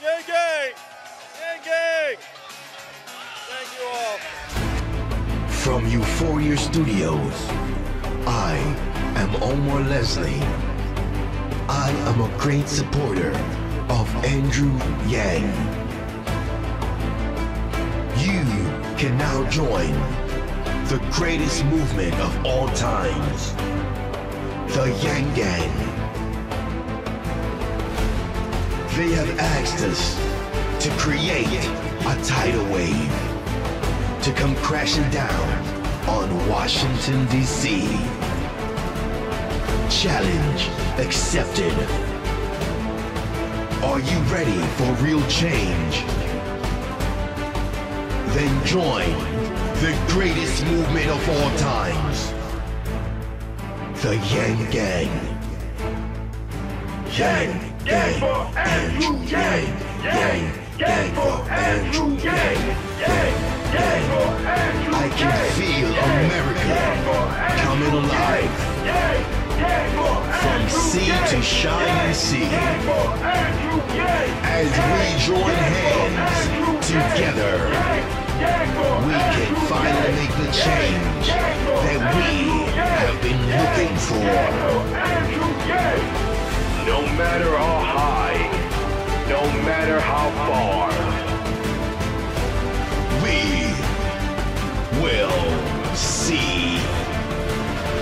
Yang gang! Yang gang! Thank you all. From Euphoria Studios, I am Omar Leslie. I am a great supporter of Andrew Yang. You can now join the greatest movement of all times, the Yang Gang. They have asked us to create a tidal wave to come crashing down on Washington, D.C. Challenge accepted. Are you ready for real change? Then join the greatest movement of all times. The Yang Gang. Yang Gang for Andrew Yang. Yang Gang for Andrew Yang. Yang Gang for Andrew I can feel America coming alive. From sea to shining sea. As we join hands together, we can finally make the change that we have been looking for. No matter how high, no matter how far, We will see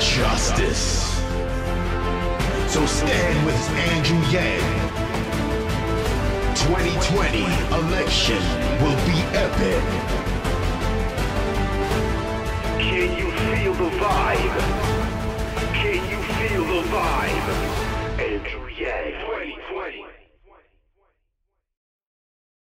justice. So stand with Andrew Yang. 2020 election will be epic. can you feel the vibe?